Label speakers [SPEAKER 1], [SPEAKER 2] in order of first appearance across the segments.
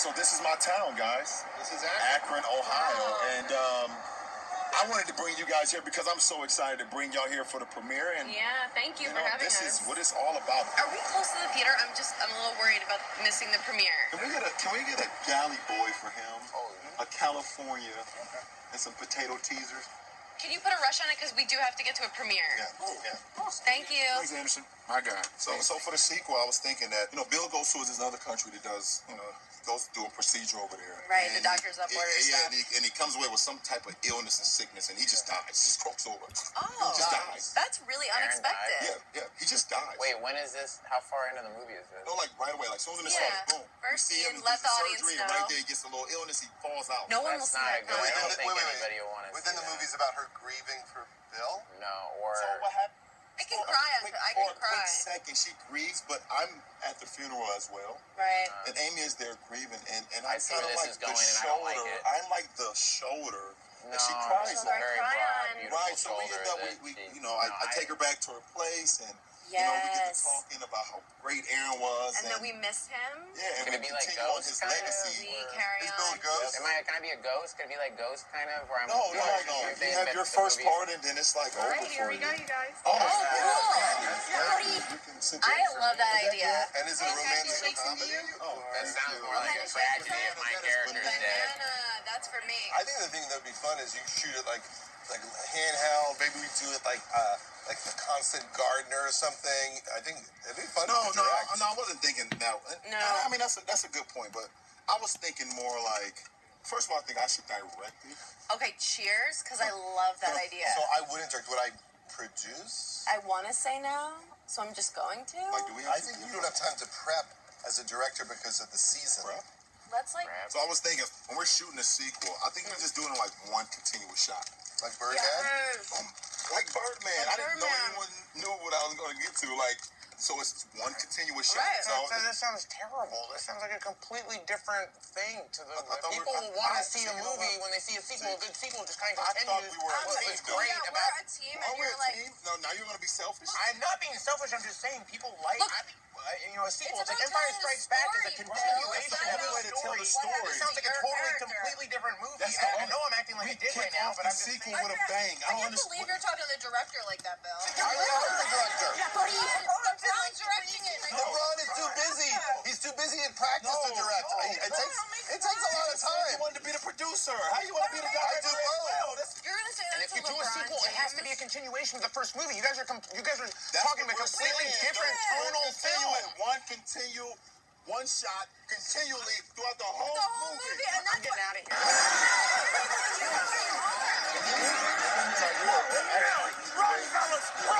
[SPEAKER 1] So this is my town, guys.
[SPEAKER 2] This is Akron.
[SPEAKER 1] Akron, Ohio, and um, I wanted to bring you guys here because I'm so excited to bring y'all here for the premiere. And
[SPEAKER 3] Yeah, thank you,
[SPEAKER 1] you
[SPEAKER 3] for
[SPEAKER 1] know,
[SPEAKER 3] having
[SPEAKER 1] this
[SPEAKER 3] us.
[SPEAKER 1] is what it's all about.
[SPEAKER 3] Are we close to the theater? I'm just, I'm a little worried about missing the premiere.
[SPEAKER 1] Can we get a Can we get a galley boy for him?
[SPEAKER 2] Oh,
[SPEAKER 1] A California and some potato teasers.
[SPEAKER 3] Can you put a rush on it because we do have to get to a premiere?
[SPEAKER 1] Yeah, yeah.
[SPEAKER 3] Thank you.
[SPEAKER 1] Thanks, Anderson.
[SPEAKER 2] My God.
[SPEAKER 1] So, so for the sequel, I was thinking that you know Bill goes to this other country that does you know goes through a procedure over there.
[SPEAKER 3] Right,
[SPEAKER 1] And
[SPEAKER 3] the doctor's up
[SPEAKER 1] he,
[SPEAKER 3] order
[SPEAKER 1] Yeah,
[SPEAKER 3] stuff.
[SPEAKER 1] and he, and he comes away with some type of illness and sickness, and he just dies. He just croaks over.
[SPEAKER 3] Oh,
[SPEAKER 1] he just dies.
[SPEAKER 3] that's really
[SPEAKER 4] Aaron
[SPEAKER 3] unexpected.
[SPEAKER 1] Yeah, yeah. He just dies.
[SPEAKER 4] Wait, when is this? How far into the movie is this?
[SPEAKER 1] No, like right away, like as soon as it
[SPEAKER 3] Yeah.
[SPEAKER 1] starts, boom.
[SPEAKER 3] First
[SPEAKER 1] You see
[SPEAKER 3] scene,
[SPEAKER 1] him,
[SPEAKER 3] let the audience
[SPEAKER 1] surgery,
[SPEAKER 3] know.
[SPEAKER 1] And right there, he gets a little illness. He falls out.
[SPEAKER 3] No one will see
[SPEAKER 4] not
[SPEAKER 3] that
[SPEAKER 4] good. I don't think
[SPEAKER 2] wait, wait, wait.
[SPEAKER 4] anybody will want to
[SPEAKER 2] Within the
[SPEAKER 4] that.
[SPEAKER 2] movie's about her grieving for Bill.
[SPEAKER 4] No, or
[SPEAKER 1] So what happened?
[SPEAKER 3] I can
[SPEAKER 1] for a
[SPEAKER 3] cry
[SPEAKER 1] quick-
[SPEAKER 3] after- I can
[SPEAKER 1] a
[SPEAKER 3] cry.
[SPEAKER 1] quick second, she grieves, but I'm at the funeral as well.
[SPEAKER 3] Right.
[SPEAKER 1] Uh, and Amy is there grieving, and, and
[SPEAKER 4] I
[SPEAKER 1] I, kind of like the
[SPEAKER 4] going, I
[SPEAKER 1] shoulder.
[SPEAKER 4] like it.
[SPEAKER 1] I like the shoulder
[SPEAKER 4] no,
[SPEAKER 1] that she cries
[SPEAKER 4] it's
[SPEAKER 3] Shoulder
[SPEAKER 1] on.
[SPEAKER 4] very
[SPEAKER 3] cry
[SPEAKER 4] broad,
[SPEAKER 3] on.
[SPEAKER 1] Right, so we end up, we, we you know, I,
[SPEAKER 4] no,
[SPEAKER 1] I take her back to her place, and you know, we get to
[SPEAKER 3] Yes.
[SPEAKER 1] talking about how great Aaron was,
[SPEAKER 3] And then we miss him.
[SPEAKER 1] yeah, and
[SPEAKER 4] Can
[SPEAKER 1] we
[SPEAKER 4] it be like
[SPEAKER 1] continue on
[SPEAKER 4] Ghost
[SPEAKER 1] his
[SPEAKER 4] kind of?
[SPEAKER 1] legacy.
[SPEAKER 3] We carry
[SPEAKER 2] Is
[SPEAKER 3] on.
[SPEAKER 2] Bill a ghost?
[SPEAKER 4] Am I? Can I be a ghost? Can it be like ghost kind of? Where I'm.
[SPEAKER 1] No, no,
[SPEAKER 4] like,
[SPEAKER 1] no.
[SPEAKER 4] if
[SPEAKER 1] You
[SPEAKER 4] they
[SPEAKER 1] have
[SPEAKER 4] admit
[SPEAKER 1] your
[SPEAKER 4] the
[SPEAKER 1] first
[SPEAKER 4] movie-
[SPEAKER 1] part, and then it's like
[SPEAKER 3] All
[SPEAKER 1] over
[SPEAKER 3] right, here
[SPEAKER 1] for
[SPEAKER 3] we go,
[SPEAKER 1] you.
[SPEAKER 3] you guys.
[SPEAKER 1] Oh,
[SPEAKER 3] cool.
[SPEAKER 1] You can sit
[SPEAKER 3] I love that idea.
[SPEAKER 2] And is it a romantic comedy?
[SPEAKER 1] Oh,
[SPEAKER 4] That sounds more like a
[SPEAKER 3] Okay,
[SPEAKER 4] tragedy
[SPEAKER 3] so-
[SPEAKER 4] if my
[SPEAKER 1] That is
[SPEAKER 4] character's dead.
[SPEAKER 3] Banana, that's for me.
[SPEAKER 2] I think the thing that would be fun is you shoot it like like handheld. Maybe we do it like uh like the constant gardener or something. I think it'd be fun
[SPEAKER 1] No,
[SPEAKER 2] to
[SPEAKER 1] no,
[SPEAKER 2] direct.
[SPEAKER 1] no. I wasn't thinking that.
[SPEAKER 3] No.
[SPEAKER 1] I mean, that's a, that's a good point, but I was thinking more like. First of all, I think I should direct it.
[SPEAKER 3] Okay, cheers, because I love that idea.
[SPEAKER 2] So I wouldn't direct. Would I produce?
[SPEAKER 3] I want to say no, so I'm just going to.
[SPEAKER 1] Like, do we have
[SPEAKER 2] I think you don't have time to prep as a director because of the season.
[SPEAKER 1] Prep?
[SPEAKER 3] Let's like.
[SPEAKER 1] So I was thinking, when we're shooting a sequel, I think we're just doing like one continuous shot.
[SPEAKER 2] Like Birdman.
[SPEAKER 3] Yes.
[SPEAKER 1] Like Birdman. I didn't know anyone knew what I was going to get to. Like, so it's one continuous shot.
[SPEAKER 3] Right.
[SPEAKER 1] So
[SPEAKER 4] That, that sounds terrible. That sounds like a completely different thing to the.
[SPEAKER 1] I thought we
[SPEAKER 4] people
[SPEAKER 1] were-
[SPEAKER 4] want to see a movie
[SPEAKER 1] what?
[SPEAKER 4] when they see a sequel. A good sequel just kind of
[SPEAKER 1] I thought
[SPEAKER 4] continues.
[SPEAKER 1] we were a
[SPEAKER 4] what
[SPEAKER 1] team,
[SPEAKER 4] is great
[SPEAKER 3] yeah,
[SPEAKER 4] about
[SPEAKER 3] we're a team,
[SPEAKER 1] Are
[SPEAKER 3] and
[SPEAKER 1] we
[SPEAKER 3] you're
[SPEAKER 1] a
[SPEAKER 3] like.
[SPEAKER 1] team? No, now you're going to be selfish.
[SPEAKER 4] I'm not being selfish. I'm just saying people like.
[SPEAKER 3] Look,
[SPEAKER 4] I, uh, you know, a sequel.
[SPEAKER 3] it's
[SPEAKER 4] It's, like Empire Strikes Back is a
[SPEAKER 3] story, bro.
[SPEAKER 4] continuation
[SPEAKER 3] It's
[SPEAKER 4] of
[SPEAKER 3] not way to
[SPEAKER 1] tell the
[SPEAKER 4] story.
[SPEAKER 1] story.
[SPEAKER 4] This sounds like a totally,
[SPEAKER 3] character.
[SPEAKER 4] completely different movie.
[SPEAKER 1] That's
[SPEAKER 4] And
[SPEAKER 1] the
[SPEAKER 4] I
[SPEAKER 1] only-
[SPEAKER 4] know I'm acting like
[SPEAKER 1] we
[SPEAKER 4] a dick
[SPEAKER 1] kick
[SPEAKER 4] right now, but
[SPEAKER 1] the
[SPEAKER 4] I'm just
[SPEAKER 1] sequel with a bang. I
[SPEAKER 3] I
[SPEAKER 1] don't
[SPEAKER 3] can't
[SPEAKER 1] understand.
[SPEAKER 3] believe you're talking to the director like that, Bill.
[SPEAKER 2] I love the director.
[SPEAKER 3] LeBron's directing it. and I-
[SPEAKER 2] LeBron is too busy. He's too busy in practice to direct.
[SPEAKER 1] no,
[SPEAKER 2] it, it
[SPEAKER 1] no.
[SPEAKER 2] takes it takes a lot of time.
[SPEAKER 1] You
[SPEAKER 2] time.
[SPEAKER 1] wanted to be the producer. How you want to be the
[SPEAKER 2] I
[SPEAKER 1] director?
[SPEAKER 2] do both.
[SPEAKER 1] Well, that's
[SPEAKER 3] You're gonna say
[SPEAKER 4] And
[SPEAKER 3] that
[SPEAKER 4] if you do a sequel, it has to be a continuation of the first movie. You guys are com- you guys are
[SPEAKER 1] That's
[SPEAKER 4] talking about completely
[SPEAKER 1] saying.
[SPEAKER 4] different tonal film.
[SPEAKER 1] One continue, one shot, continually throughout the whole,
[SPEAKER 3] The whole movie, and
[SPEAKER 4] I'm getting out of here.
[SPEAKER 1] Run, fellas, run!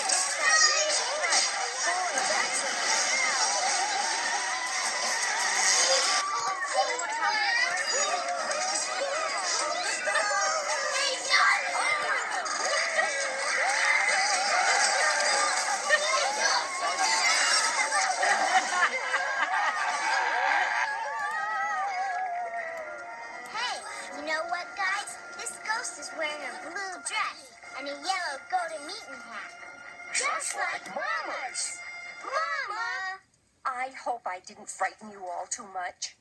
[SPEAKER 1] like Mama's. Mama!
[SPEAKER 5] I hope I didn't frighten you all too much.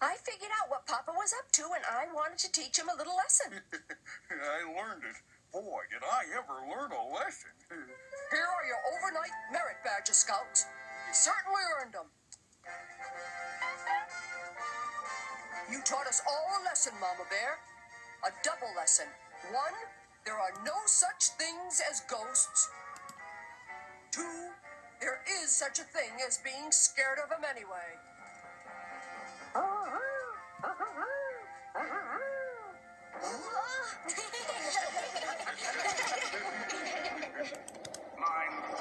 [SPEAKER 5] I figured out what Papa was up to, and I wanted to teach him a little lesson.
[SPEAKER 6] I learned it. Boy, did I ever learn a lesson.
[SPEAKER 5] Here are your overnight merit badges, Scouts. You certainly earned them. You taught us all a lesson, Mama Bear. A double lesson. One there are no such things as ghosts. Two, there is such a thing as being scared of them anyway.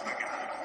[SPEAKER 5] The.